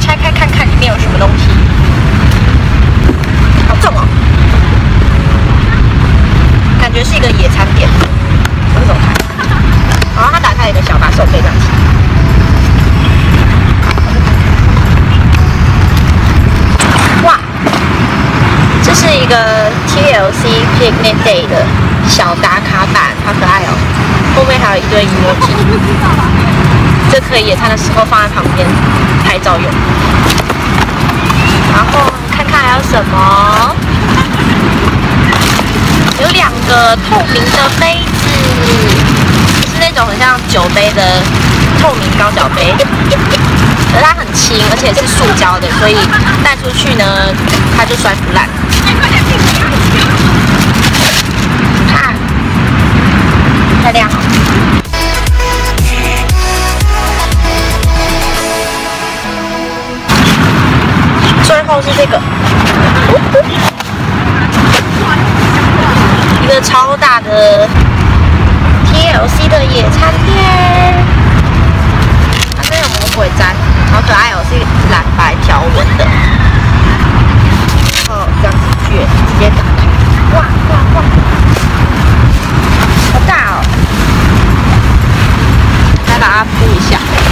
拆开看看里面有什么东西。好重哦，感觉是一个野餐垫。这种开，然后它打开一个小把手可以这样提。哇，这是一个 TLC Picnic Day 的小打卡板，好可爱哦！后面还有一堆 emoji，这可以野餐的时候放在旁边照用。然后看看还有什么，有两个透明的杯子，是那种很像酒杯的透明高脚杯。可是它很轻，而且是塑胶的，所以带出去呢，它就摔不烂。就是这个。一个超大的 tlc 的野餐垫。它这有魔鬼毡好可爱哦是一个蓝白条纹的。然后这样子卷直接打开。哇哇哇。好大哦。来把它铺一下。